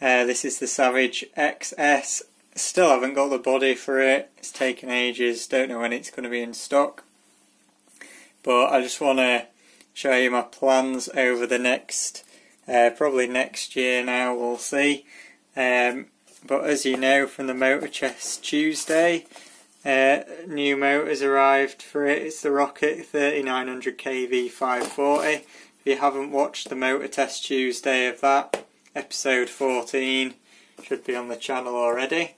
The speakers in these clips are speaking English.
Uh, this is the Savage XS. Still haven't got the body for it. It's taken ages. Don't know when it's going to be in stock. But I just want to show you my plans over the next, uh, probably next year now, we'll see. Um, but as you know from the Motor Test Tuesday, uh, new motors arrived for it. It's the Rocket 3900 kV 540. If you haven't watched the Motor Test Tuesday of that, episode 14 should be on the channel already.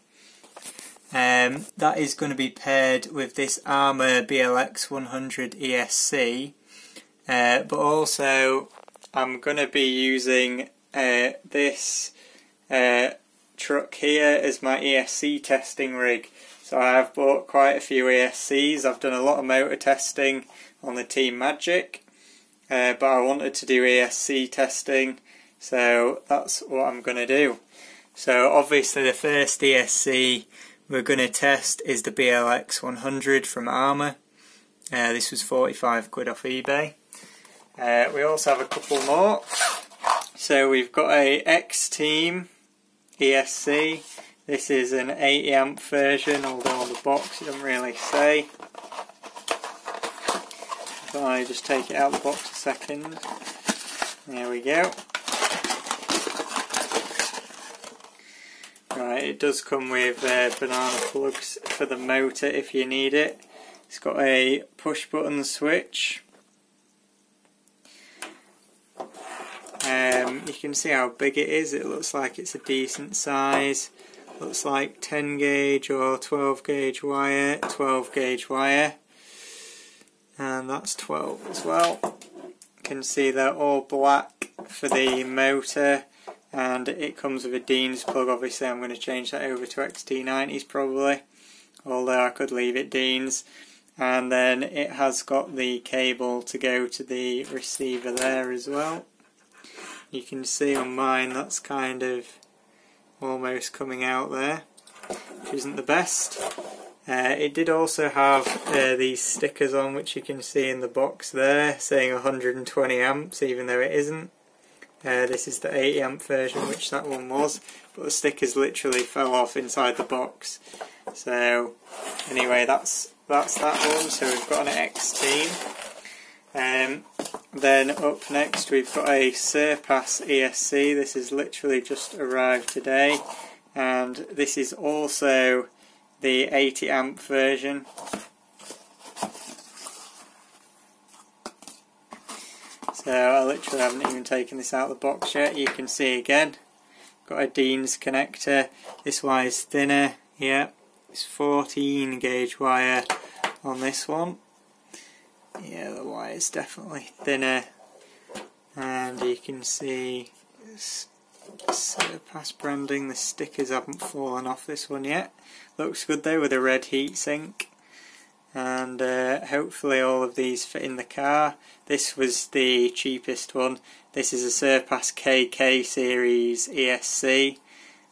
Um, that is going to be paired with this Arrma BLX 100 ESC, uh, but also I'm going to be using uh, this uh, truck here as my ESC testing rig. So I have bought quite a few ESCs. I've done a lot of motor testing on the Team Magic, uh, but I wanted to do ESC testing, so that's what I'm going to do. So obviously the first ESC we're going to test is the BLX 100 from Arrma. Uh, this was 45 quid off eBay. Uh, we also have a couple more. So we've got a X-Team ESC this is an 80 amp version, although on the box it doesn't really say. If I just take it out of the box a second. There we go. Right, it does come with uh, banana plugs for the motor if you need it. It's got a push button switch. Um, you can see how big it is, it looks like it's a decent size looks like 10 gauge or 12 gauge wire, 12 gauge wire and that's 12 as well. You can see they're all black for the motor and it comes with a Dean's plug obviously I'm going to change that over to XT90s probably although I could leave it Dean's and then it has got the cable to go to the receiver there as well. You can see on mine that's kind of almost coming out there, which isn't the best. Uh, it did also have uh, these stickers on which you can see in the box there saying 120 amps even though it isn't. Uh, this is the 80 amp version which that one was but the stickers literally fell off inside the box. So anyway that's that's that one. So we've got an X team um, then up next we've got a Surpass ESC, this has literally just arrived today. And this is also the 80 amp version. So I literally haven't even taken this out of the box yet, you can see again. Got a Dean's connector, this wire is thinner, yeah, it's 14 gauge wire on this one. Yeah the wire is definitely thinner. And you can see Surpass branding, the stickers haven't fallen off this one yet. Looks good though with a red heatsink and uh, hopefully all of these fit in the car. This was the cheapest one. This is a Surpass KK series ESC.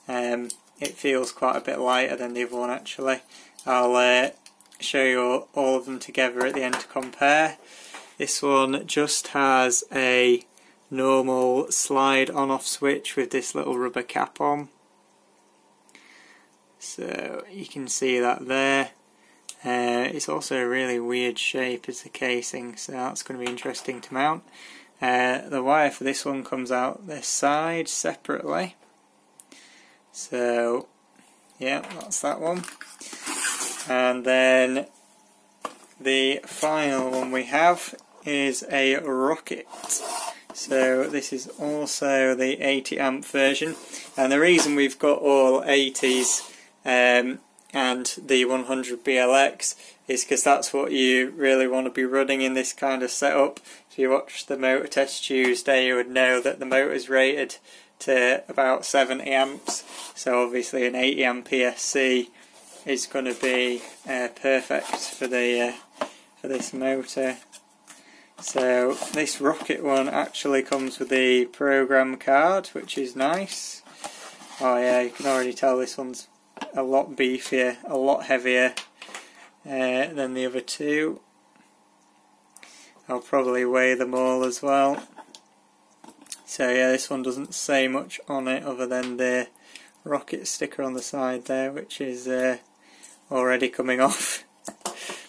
Um, it feels quite a bit lighter than the other one actually. I'll uh, show you all of them together at the end to compare. This one just has a normal slide on off switch with this little rubber cap on. So you can see that there. Uh, it's also a really weird shape as the casing, so that's going to be interesting to mount. Uh, the wire for this one comes out this side separately. So, yeah, that's that one. And then the final one we have is a rocket. So this is also the 80 amp version and the reason we've got all 80s um, and the 100 BLX is because that's what you really want to be running in this kind of setup. If you watch the motor test Tuesday you would know that the motor is rated to about 70 amps so obviously an 80 amp ESC is going to be uh, perfect for the uh, for this motor. So this rocket one actually comes with the program card, which is nice. Oh yeah, you can already tell this one's a lot beefier, a lot heavier uh, than the other two. I'll probably weigh them all as well. So yeah, this one doesn't say much on it other than the rocket sticker on the side there, which is uh, already coming off.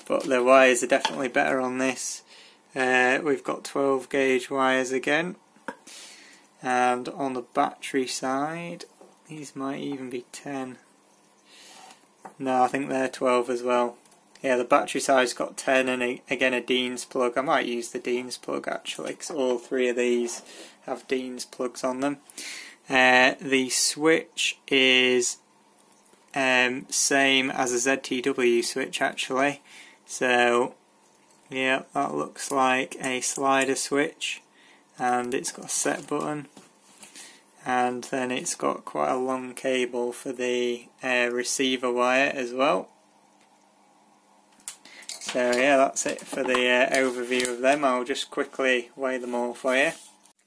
but the wires are definitely better on this. Uh, we've got 12 gauge wires again. And on the battery side, these might even be 10. No, I think they're 12 as well. Yeah, the battery size's got 10 and a, again a Dean's plug. I might use the Dean's plug actually because all three of these have Dean's plugs on them. Uh, the switch is um, same as a ZTW switch actually. So yeah, that looks like a slider switch and it's got a set button and then it's got quite a long cable for the uh, receiver wire as well. So yeah, that's it for the uh, overview of them. I'll just quickly weigh them all for you.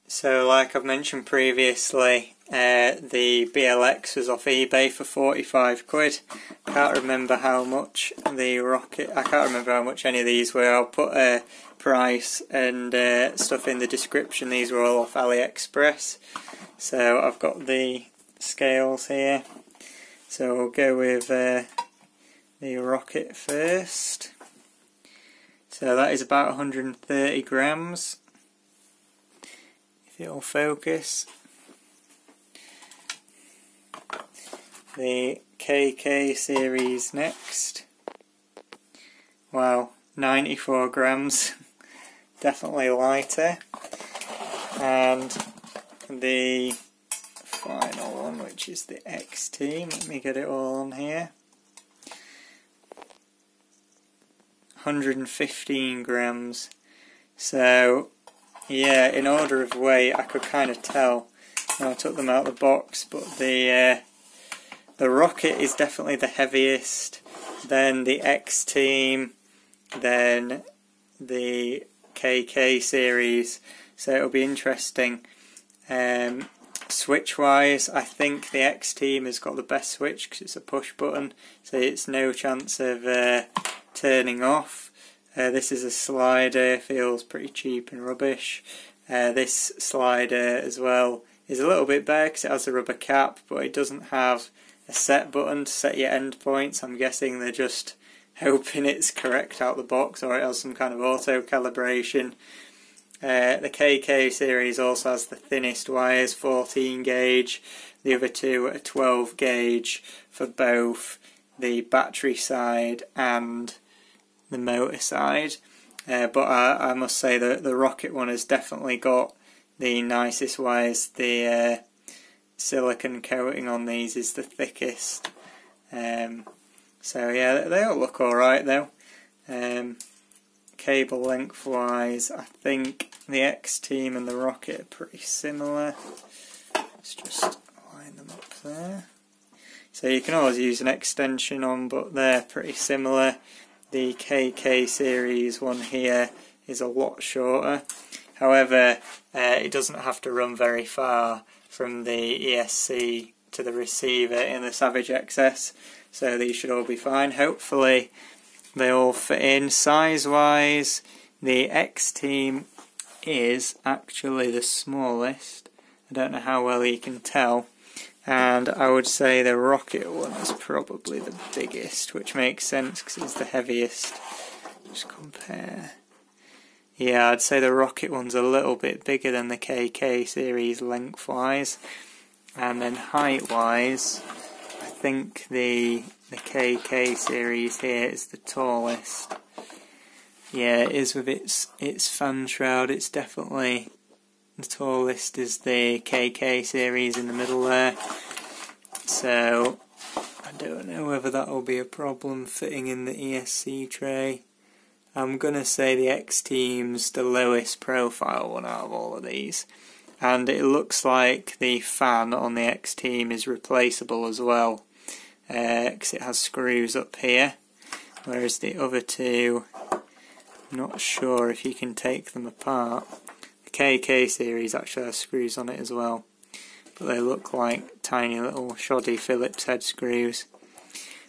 So like I've mentioned previously, uh, the BLX was off eBay for 45 quid. I can't remember how much the Rocket, I can't remember how much any of these were. I'll put a price and uh, stuff in the description. These were all off AliExpress. So I've got the scales here. So we'll go with uh, the Rocket first. So that is about 130 grams. If it'll focus. The KK series next. Wow, 94 grams. Definitely lighter. And the final one, which is the X Team. Let me get it all on here. 115 grams. So, yeah, in order of weight, I could kind of tell when I took them out of the box, but the uh, the Rocket is definitely the heaviest. Then the X Team, then the KK series. So it'll be interesting. Um, switch wise, I think the X Team has got the best switch because it's a push button, so it's no chance of uh, turning off. Uh, this is a slider, feels pretty cheap and rubbish. Uh, this slider as well is a little bit better because it has a rubber cap, but it doesn't have a set button to set your endpoints. I'm guessing they're just hoping it's correct out the box or it has some kind of auto calibration. Uh, the KK series also has the thinnest wires, 14 gauge. The other two are 12 gauge for both the battery side and the motor side. Uh, but I, I, must say that the Rocket one has definitely got the nicest wires. The uh, silicon coating on these is the thickest. Um, so yeah, they all look alright though. Um, cable length wise, I think the X Team and the Rocket are pretty similar. Let's just line them up there. So you can always use an extension on, but they're pretty similar. The KK series one here is a lot shorter. However, it doesn't have to run very far from the ESC to the receiver in the Savage XS, so these should all be fine. Hopefully they all fit in. Size wise, the X Team is actually the smallest. I don't know how well you can tell and I would say the rocket one is probably the biggest, which makes sense because it's the heaviest. Just compare. Yeah, I'd say the rocket one's a little bit bigger than the KK series lengthwise, and then height-wise, I think the the KK series here is the tallest. Yeah, it is with its its fan shroud. It's definitely the tallest is the KK series in the middle there. So, I don't know whether that will be a problem fitting in the ESC tray. I'm going to say the X Team's the lowest profile one out of all of these. And it looks like the fan on the X Team is replaceable as well. Because uh, it has screws up here. Whereas the other two, not sure if you can take them apart. The KK series actually has screws on it as well. But they look like tiny little shoddy Phillips head screws.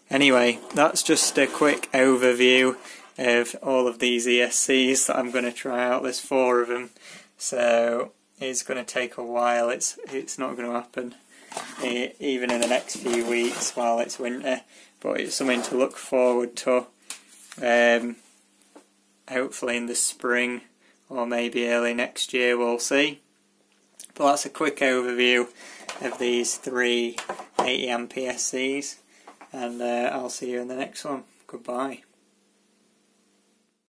Anyway, that's just a quick overview of all of these ESCs that I'm going to try out. There's four of them. So it's going to take a while. It's it's not going to happen even in the next few weeks while it's winter, but it's something to look forward to. Um, hopefully in the spring or maybe early next year, we'll see. But that's a quick overview of these three 80 amp ESCs, and uh, I'll see you in the next one. Goodbye.